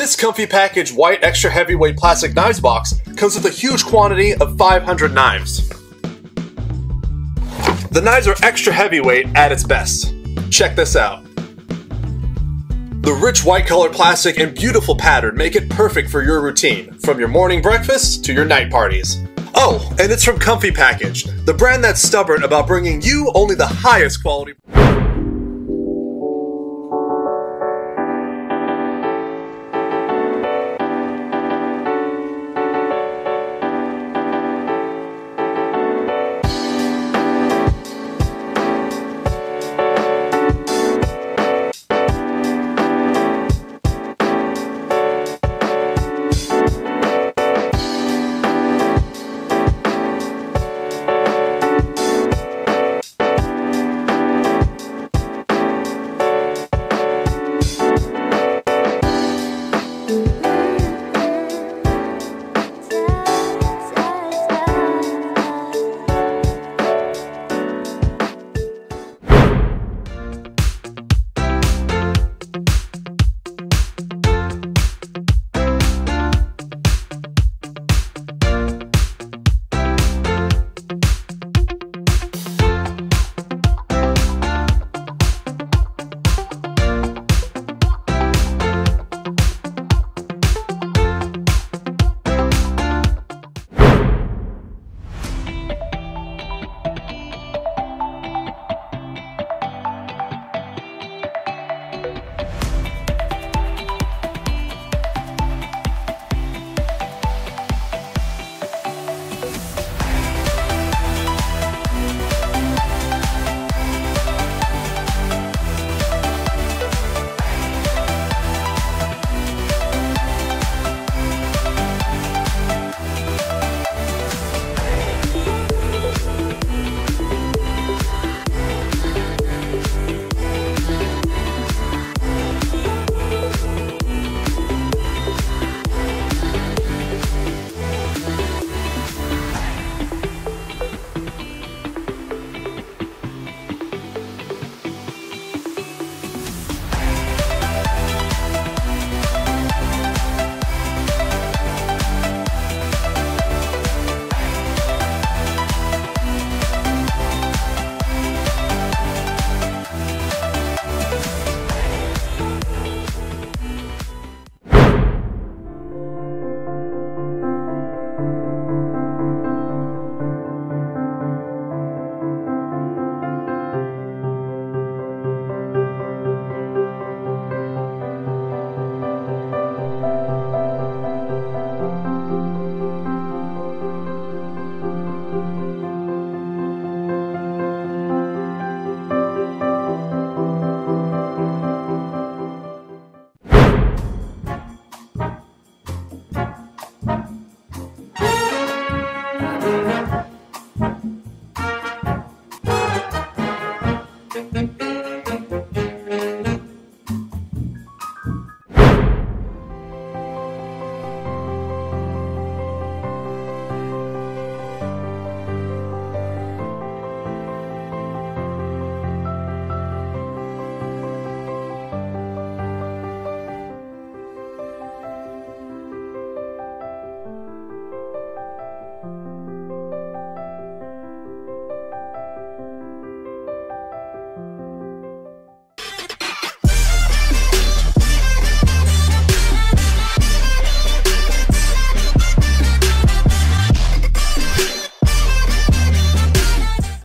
This comfy package white extra heavyweight plastic knives box comes with a huge quantity of 500 knives. The knives are extra heavyweight at its best. Check this out. The rich white color plastic and beautiful pattern make it perfect for your routine, from your morning breakfast to your night parties. Oh, and it's from Comfy Package, the brand that's stubborn about bringing you only the highest quality.